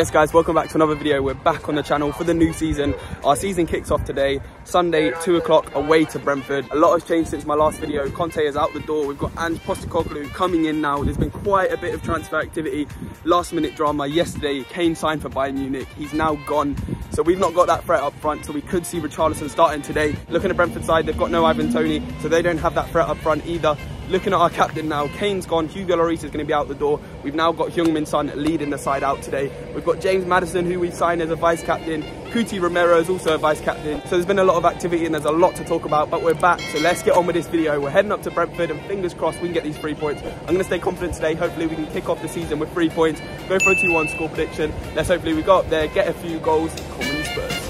Yes guys, welcome back to another video. We're back on the channel for the new season. Our season kicks off today, Sunday, 2 o'clock, away to Brentford. A lot has changed since my last video. Conte is out the door. We've got Ange Postecoglou coming in now. There's been quite a bit of transfer activity. Last minute drama yesterday. Kane signed for Bayern Munich. He's now gone. So we've not got that threat up front. So we could see Richarlison starting today. Looking at Brentford side, they've got no Ivan Toney So they don't have that threat up front either. Looking at our captain now, Kane's gone, Hugo Lloris is going to be out the door. We've now got Heung-min Son leading the side out today. We've got James Maddison, who we've signed as a vice captain. Cuti Romero is also a vice captain. So there's been a lot of activity and there's a lot to talk about, but we're back. So let's get on with this video. We're heading up to Brentford and fingers crossed we can get these three points. I'm going to stay confident today. Hopefully we can kick off the season with three points, go for a 2-1 score prediction. Let's hopefully we go up there, get a few goals. Come on, Spurs.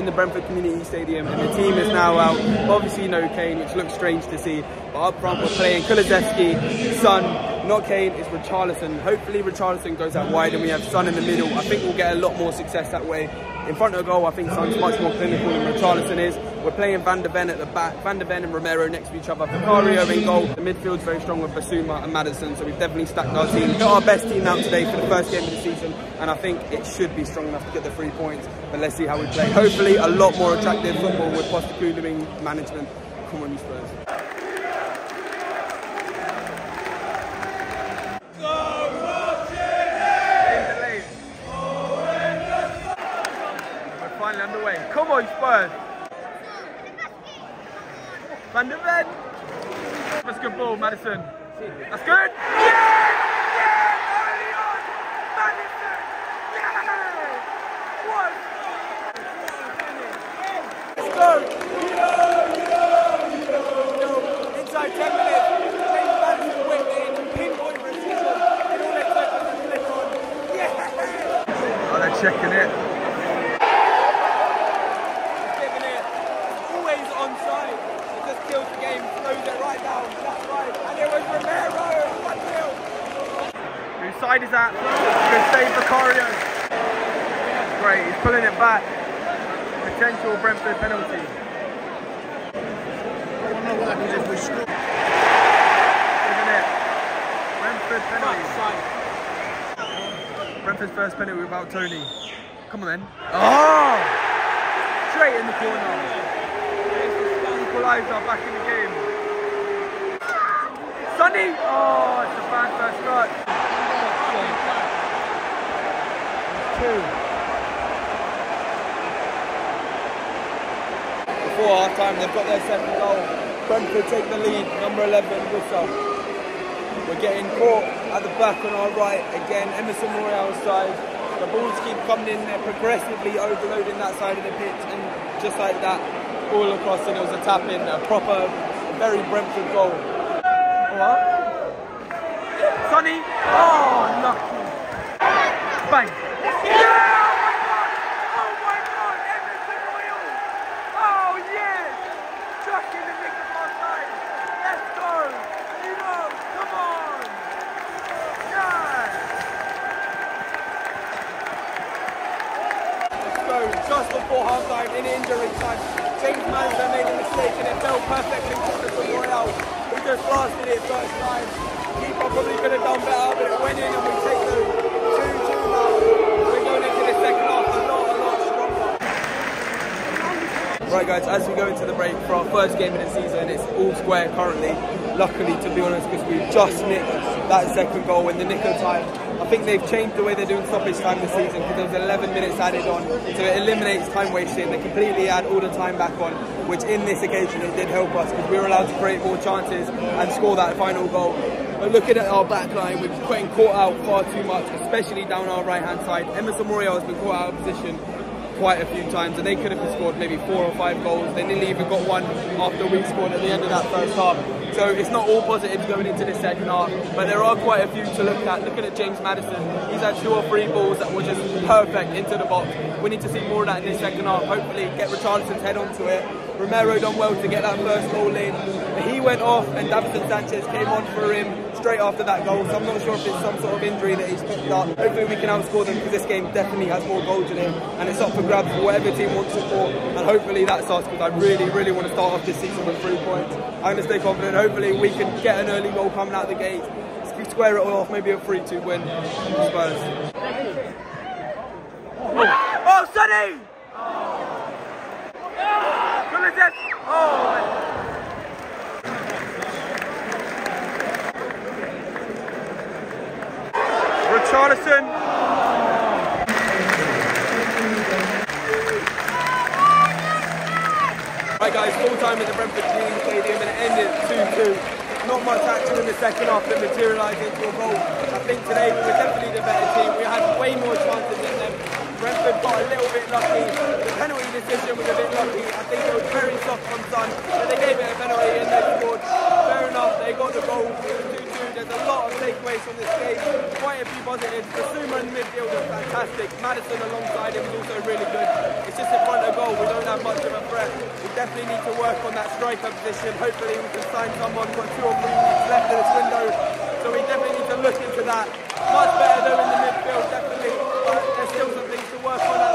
In the Brentford Community Stadium and the team is now out. Obviously no Kane, which looks strange to see. But up front we're playing Kulusevski, Son, not Kane, it's Richarlison. Hopefully Richarlison goes out wide and we have Son in the middle. I think we'll get a lot more success that way. In front of goal, I think Son's much more clinical than Richarlison is. We're playing Van der Ven at the back, Van der Ven and Romero next to each other. Vicario in goal. The midfield's very strong with Bissouma and Maddison, so we've definitely stacked our team. Got our best team out today for the first game of the season, and I think it should be strong enough to get the three points. But let's see how we play. Hopefully, a lot more attractive football with Postecoglou management. Come on, you Spurs. finally underway. Come on, Spurs. Van Ven. That's good ball, Maddison. That's good. Yeah! Yeah! Early on! Maddison! Yeah! What? Let's go! Inside 10 minutes, James Maddison whipped in, pinpoint precision, and all it took was a flick on. Yeah! Oh, they're checking it. kills the game, throws it right down, that's right, and it was Romero, 1 Whose side is that? Good save Vicario. Great, he's pulling it back. Potential Brentford penalty. I don't know what happens if we score. Isn't it? Brentford penalty. Brentford's first penalty without Toney. Come on then. Oh! Straight in the corner equaliser back in the game. Sonny! Oh, it's a bad first touch. Two. Before half time, they've got their second goal. Brentford take the lead, number 11, Wissa. We're getting caught at the back on our right. Again, Emerson Royal's side. The balls keep coming in, they're progressively overloading that side of the pitch, and just like that, all across and it was a tap in, a proper, very Brentford goal. What? Sonny! Oh, lucky! Bang! Yeah! Oh my god! Emerson Royal! Oh yes! Just in the nick of our time! Let's go! You know, come on! Yeah! Let's go! Just before half time in injury time. James made a mistake and it fell perfectly to just blasted it first time. Keeper probably could have done better, but it went in and we take the 2-2 now. We're going into the second half. Right guys, as we go into the break for our first game of the season, it's all square currently. Luckily, to be honest, because we've just nicked that second goal in the nick of time. I think they've changed the way they're doing stoppage time this season because there's 11 minutes added on, so it eliminates time wasting. They completely add all the time back on, which in this occasion it did help us because we were allowed to create more chances and score that final goal. But looking at our back line, we're getting caught out far too much, especially down our right hand side. Emerson Royal has been caught out of position quite a few times and they could have scored maybe four or five goals. They nearly even got one after we scored at the end of that first half. So it's not all positives going into the second half, but there are quite a few to look at. Looking at James Maddison, he's had two or three balls that were just perfect into the box. We need to see more of that in this second half. Hopefully get Richarlison's head onto it. Romero done well to get that first goal in. He went off and Davinson Sanchez came on for him. Straight after that goal, so I'm not sure if it's some sort of injury that he's picked up. Hopefully we can outscore them because this game definitely has more goals in it and it's up for grabs for whatever team wants to score and hopefully that's us because I really, really want to start off this season with three points. I'm going to stay confident. Hopefully we can get an early goal coming out of the gate, square it all off, maybe a 3-2 win Spurs. Oh, oh Sonny! Oh! Oh! Richarlison. Right guys, full time at the Brentford Community Stadium and it ended 2-2. Not much action in the second half that materialised into a goal. I think today we were definitely the better team. We had way more chances than them. Brentford got a little bit lucky. The penalty decision was a bit lucky. I think it was very soft on Son, but they gave it a penalty and they scored. Fair enough, they got the goal. There's a from this game. Quite a few positives. Bissouma in the midfield is fantastic. Maddison alongside him is also really good. It's just in front of goal. We don't have much of a threat. We definitely need to work on that striker position. Hopefully we can sign someone. We've got two or three weeks left in this window. So we definitely need to look into that. Much better though in the midfield, definitely. But there's still some things to work on